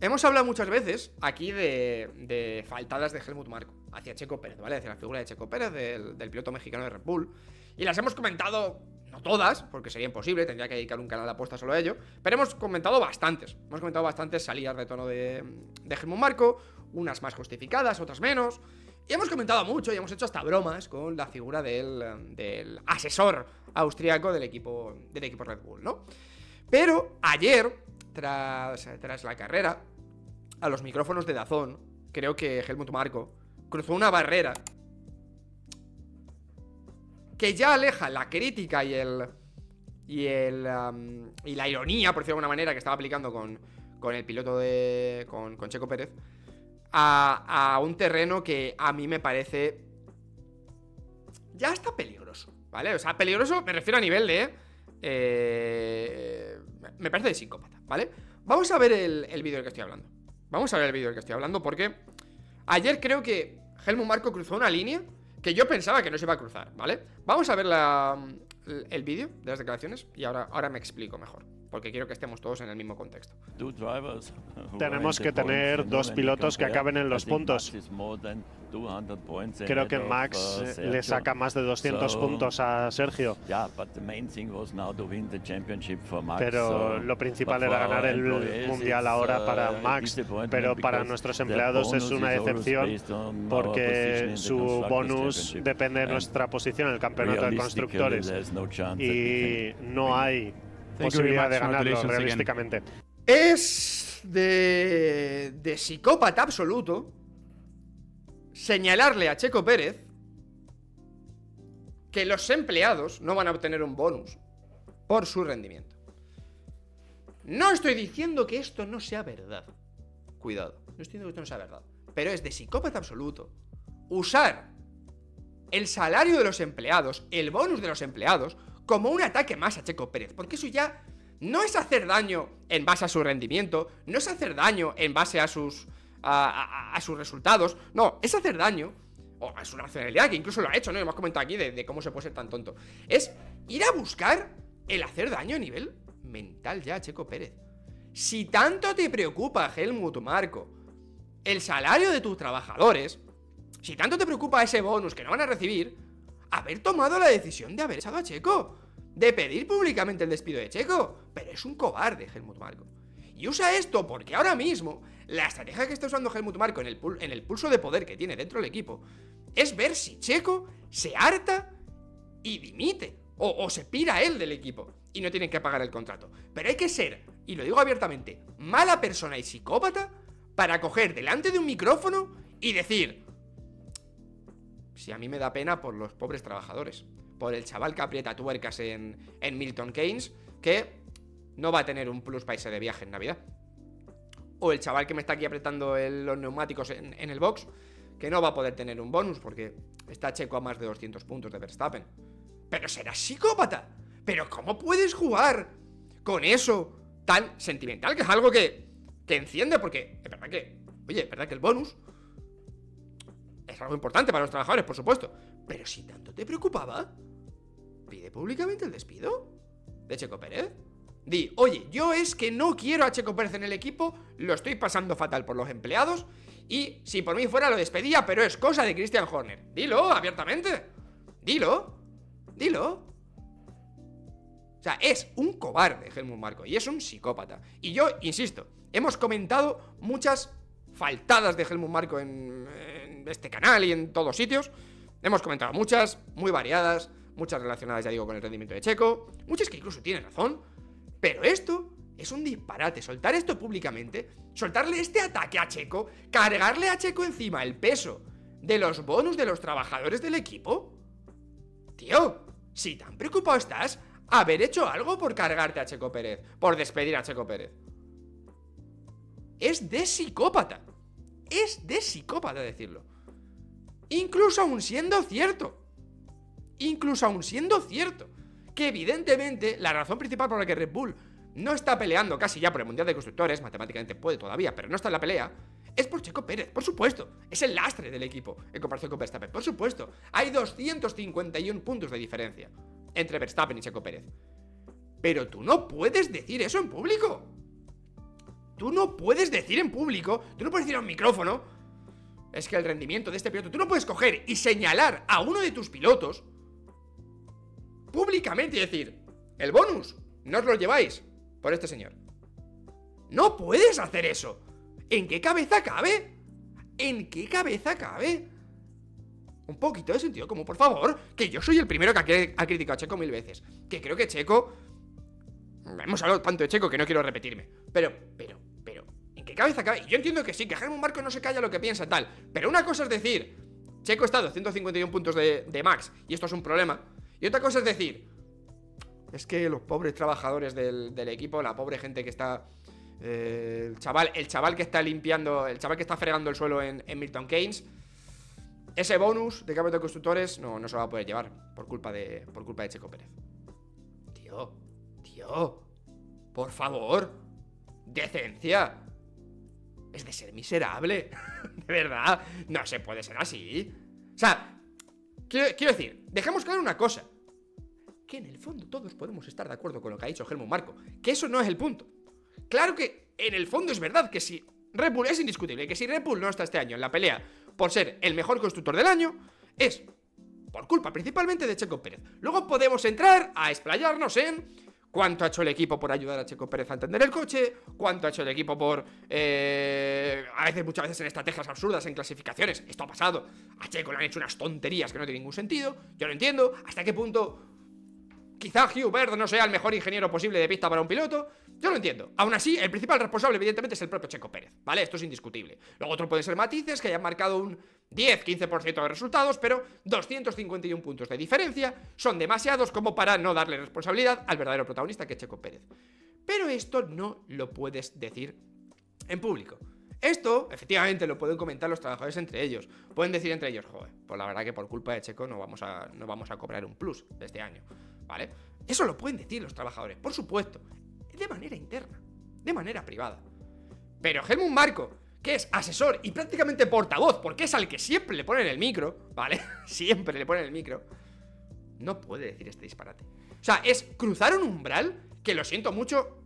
hemos hablado muchas veces aquí de, de faltadas de Helmut Marco hacia Checo Pérez, ¿vale? Hacia la figura de Checo Pérez, del, piloto mexicano de Red Bull. Y las hemos comentado, no todas, porque sería imposible, tendría que dedicar un canal de apuesta solo a ello, pero hemos comentado bastantes. Hemos comentado bastantes salidas de tono de, de Helmut Marco, unas más justificadas, otras menos. Y hemos comentado mucho y hemos hecho hasta bromas con la figura del, del asesor austríaco del equipo, del equipo Red Bull, ¿no? Pero ayer, tras, tras la carrera, a los micrófonos de Dazón, creo que Helmut Marco cruzó una barrera que ya aleja la crítica y el. y el. y la ironía, por decirlo de alguna manera, que estaba aplicando con, con el piloto de. con, Checo Pérez. A, a un terreno que a mí me parece. Ya está peligroso, ¿vale? O sea, peligroso me refiero a nivel de. eh, me parece de psicópata, ¿vale? Vamos a ver el, vídeo del que estoy hablando. Vamos a ver el vídeo del que estoy hablando porque ayer creo que Helmut Marco cruzó una línea que yo pensaba que no se iba a cruzar, ¿vale? Vamos a ver el vídeo de las declaraciones y ahora, ahora me explico mejor, porque quiero que estemos todos en el mismo contexto. Tenemos que tener dos pilotos que acaben en los puntos. Creo que Max eh, le saca más de 200 puntos a Sergio. Pero lo principal era ganar el mundial ahora para Max. Pero para nuestros empleados es una decepción porque su bonus depende de nuestra posición en el campeonato de constructores. Y no hay posibilidad de ganarlo realísticamente. Es de, de psicópata absoluto señalarle a Checo Pérez que los empleados no van a obtener un bonus por su rendimiento. No estoy diciendo que esto no sea verdad. Cuidado, no estoy diciendo que esto no sea verdad. Pero es de psicópata absoluto usar el salario de los empleados, el bonus de los empleados, como un ataque más a Checo Pérez. Porque eso ya no es hacer daño en base a su rendimiento, no es hacer daño en base a sus, a, sus resultados, no, es hacer daño, o a su nacionalidad, que incluso lo ha hecho, ¿no? Hemos comentado aquí de, de cómo se puede ser tan tonto. Es ir a buscar el hacer daño a nivel mental ya, Checo Pérez. Si tanto te preocupa, Helmut Marco, el salario de tus trabajadores, si tanto te preocupa ese bonus que no van a recibir, haber tomado la decisión de haber echado a Checo, de pedir públicamente el despido de Checo. Pero es un cobarde, Helmut Marco. Y usa esto porque ahora mismo la estrategia que está usando Helmut Marco en el, pul- en el pulso de poder que tiene dentro del equipo es ver si Checo se harta y dimite. O, o se pira él del equipo y no tienen que pagar el contrato. Pero hay que ser, y lo digo abiertamente, mala persona y psicópata para coger delante de un micrófono y decir, si a mí me da pena por los pobres trabajadores, por el chaval que aprieta tuercas en, en Milton Keynes, que no va a tener un plus para de viaje en Navidad. O el chaval que me está aquí apretando los neumáticos en, en el box, que no va a poder tener un bonus porque está checo a más de 200 puntos de Verstappen. Pero serás psicópata. Pero ¿cómo puedes jugar con eso tan sentimental? Que es algo que, que enciende porque es verdad que, oye, es verdad que el bonus algo importante para los trabajadores, por supuesto. Pero si tanto te preocupaba, pide públicamente el despido de Checo Pérez. Di, oye, yo es que no quiero a Checo Pérez en el equipo, lo estoy pasando fatal por los empleados y si por mí fuera lo despedía, pero es cosa de Christian Horner. Dilo abiertamente. Dilo. Dilo. O sea, es un cobarde Helmut Marco y es un psicópata. Y yo, insisto, hemos comentado muchas faltadas de Helmut Marco en, este canal y en todos sitios. Hemos comentado muchas, muy variadas, muchas relacionadas, ya digo, con el rendimiento de Checo, muchas que incluso tienen razón. Pero esto es un disparate. Soltar esto públicamente, soltarle este ataque a Checo, cargarle a Checo encima el peso de los bonus de los trabajadores del equipo. Tío, si tan preocupado estás, haber hecho algo por cargarte a Checo Pérez, por despedir a Checo Pérez. Es de psicópata. Es de psicópata decirlo. Incluso aún siendo cierto. Incluso aún siendo cierto. Que evidentemente la razón principal por la que Red Bull no está peleando casi ya por el Mundial de Constructores, matemáticamente puede todavía, pero no está en la pelea, es por Checo Pérez, por supuesto. Es el lastre del equipo en comparación con Verstappen, por supuesto. Hay 251 puntos de diferencia entre Verstappen y Checo Pérez. Pero tú no puedes decir eso en público. tú no puedes decir en público, tú no puedes decir a un micrófono, es que el rendimiento de este piloto, tú no puedes coger y señalar a uno de tus pilotos públicamente y decir, el bonus, no os lo lleváis por este señor. No puedes hacer eso. ¿En qué cabeza cabe? ¿En qué cabeza cabe? Un poquito de sentido como, por favor, que yo soy el primero que ha criticado a Checo mil veces. Que creo que Checo... Hemos hablado tanto de Checo que no quiero repetirme. Pero, pero, pero, ¿en qué cabeza cabe? Yo entiendo que sí, que Germán Marco no se calla lo que piensa tal. Pero una cosa es decir, Checo está a 251 puntos de, max y esto es un problema. Y otra cosa es decir, es que los pobres trabajadores del, equipo, la pobre gente que está... Eh, el, chaval, el chaval que está limpiando, el chaval que está fregando el suelo en, Milton Keynes, ese bonus de cambio de constructores no, no se lo va a poder llevar por culpa de, por culpa de Checo Pérez. Tío, tío, por favor, decencia. Es de ser miserable. de verdad, no se puede ser así. O sea, quiero, quiero decir, dejemos claro una cosa que en el fondo todos podemos estar de acuerdo con lo que ha dicho Helmut Marco, que eso no es el punto. Claro que en el fondo es verdad que si Red Bull es indiscutible, que si Red Bull no está este año en la pelea por ser el mejor constructor del año, es por culpa principalmente de Checo Pérez. Luego podemos entrar a explayarnos en cuánto ha hecho el equipo por ayudar a Checo Pérez a entender el coche, cuánto ha hecho el equipo por, eh, a veces, muchas veces en estrategias absurdas, en clasificaciones, esto ha pasado, a Checo le han hecho unas tonterías que no tienen ningún sentido, yo no entiendo, hasta qué punto Quizá Hugh Bird no sea el mejor ingeniero posible de pista para un piloto. Yo lo entiendo. Aún así, el principal responsable, evidentemente, es el propio Checo Pérez. ¿Vale? Esto es indiscutible. Luego, otro puede ser matices que hayan marcado un 10-15% de resultados, pero 251 puntos de diferencia son demasiados como para no darle responsabilidad al verdadero protagonista, que es Checo Pérez. Pero esto no lo puedes decir en público. Esto, efectivamente, lo pueden comentar los trabajadores entre ellos. Pueden decir entre ellos, joder, pues la verdad que por culpa de Checo no vamos a, no vamos a cobrar un plus de este año. ¿vale? Eso lo pueden decir los trabajadores, por supuesto, de manera interna, de manera privada. Pero Helmut Marco, que es asesor y prácticamente portavoz, porque es al que siempre le ponen el micro, ¿vale? siempre le ponen el micro, no puede decir este disparate. O sea, es cruzar un umbral que lo siento mucho,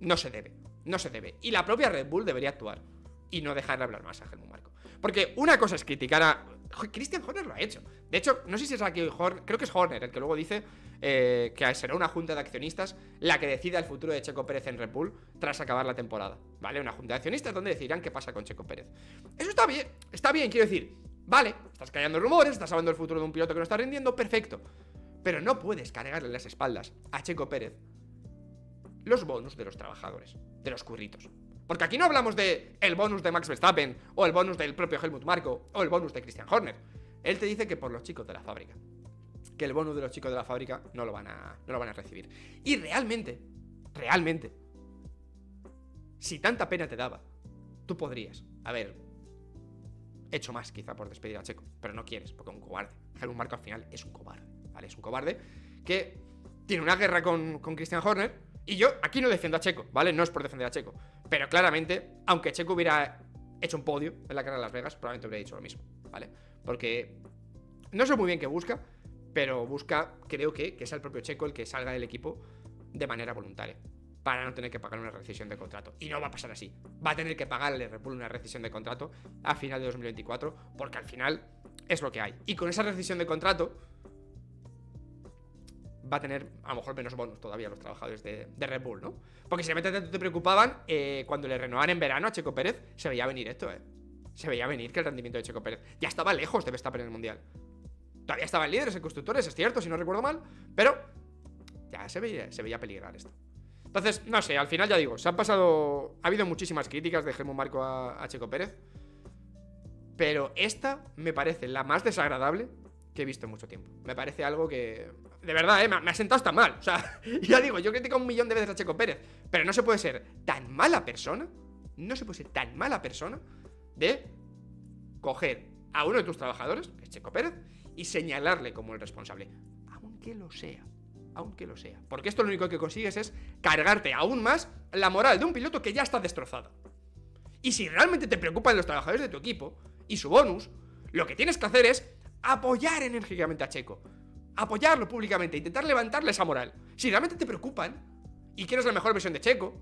no se debe, no se debe. Y la propia Red Bull debería actuar y no dejar de hablar más a Helmut Marco. Porque una cosa es criticar a... Christian Horner lo ha hecho. De hecho, no sé si es aquí Horner, creo que es Horner el que luego dice eh, que será una junta de accionistas la que decida el futuro de Checo Pérez en Red Bull tras acabar la temporada. ¿Vale? Una junta de accionistas donde decidirán qué pasa con Checo Pérez. Eso está bien, está bien, quiero decir. Vale, estás callando rumores, estás hablando del futuro de un piloto que no está rindiendo, perfecto. Pero no puedes cargarle las espaldas a Checo Pérez los bonus de los trabajadores, de los curritos. Porque aquí no hablamos de el bonus de Max Verstappen, o el bonus del propio Helmut Marko, o el bonus de Christian Horner. Él te dice que por los chicos de la fábrica que el bonus de los chicos de la fábrica no lo van a, no lo van a recibir. Y realmente, realmente, si tanta pena te daba, tú podrías haber hecho más quizá por despedir a Checo, pero no quieres, porque es un cobarde. Helmut Marco al final es un cobarde, ¿vale? Es un cobarde que tiene una guerra con, con Christian Horner. Y yo aquí no defiendo a Checo, ¿vale? No es por defender a Checo. Pero claramente, aunque Checo hubiera hecho un podio en la carrera de Las Vegas, probablemente hubiera dicho lo mismo, ¿vale? Porque no sé muy bien qué busca, pero busca, creo que, que es el propio Checo el que salga del equipo de manera voluntaria para no tener que pagar una rescisión de contrato. Y no va a pasar así. Va a tener que pagarle Red una rescisión de contrato a final de 2024, porque al final es lo que hay. Y con esa rescisión de contrato va a tener a lo mejor menos bonus todavía los trabajadores de, Red Bull, ¿no? Porque si realmente te, preocupaban, eh, cuando le renovaban en verano a Checo Pérez, se veía venir esto, ¿eh? Se veía venir que el rendimiento de Checo Pérez ya estaba lejos de estar en el Mundial. Todavía estaban líderes en constructores, es cierto, si no recuerdo mal. Pero ya se veía, se veía peligrar esto. Entonces, no sé, al final ya digo, se han pasado. Ha habido muchísimas críticas de Germán Marco a, Checo Pérez. Pero esta me parece la más desagradable que he visto en mucho tiempo. Me parece algo que. De verdad, ¿eh? me, ha sentado hasta mal. O sea, ya digo, yo critico un millón de veces a Checo Pérez. Pero no se puede ser tan mala persona. No se puede ser tan mala persona de coger a uno de tus trabajadores, que es Checo Pérez, y señalarle como el responsable, aunque lo sea, aunque lo sea. Porque esto lo único que consigues es cargarte aún más la moral de un piloto que ya está destrozado. Y si realmente te preocupan los trabajadores de tu equipo y su bonus, lo que tienes que hacer es apoyar enérgicamente a Checo. Apoyarlo públicamente, intentar levantarle esa moral. Si realmente te preocupan y quieres la mejor versión de Checo,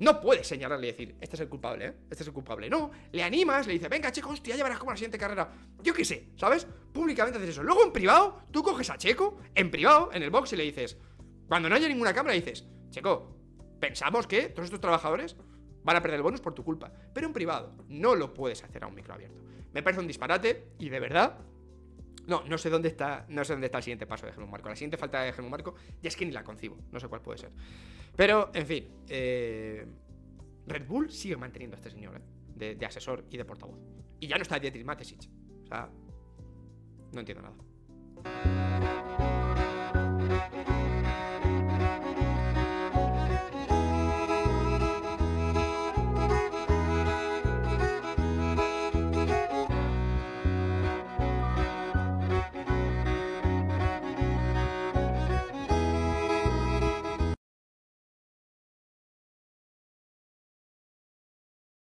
No puedes señalarle y decir, este es el culpable, ¿eh? Este es el culpable. No, le animas, le dices, venga, Checo, hostia, ya verás como la siguiente carrera. Yo qué sé, ¿sabes? Públicamente haces eso. Luego en privado, tú coges a Checo, en privado, en el box, y le dices, cuando no haya ninguna cámara, dices, Checo, pensamos que todos estos trabajadores van a perder el bonus por tu culpa. Pero en privado, no lo puedes hacer a un micro abierto. Me parece un disparate y de verdad. No, no sé dónde está. No sé dónde está el siguiente paso de Helmut Marco. La siguiente falta de Helmut Marco, ya es que ni la concibo. No sé cuál puede ser. Pero, en fin. Eh, Red Bull sigue manteniendo a este señor, ¿eh? de, asesor y de portavoz. Y ya no está Dietrich Matesic. O sea, no entiendo nada.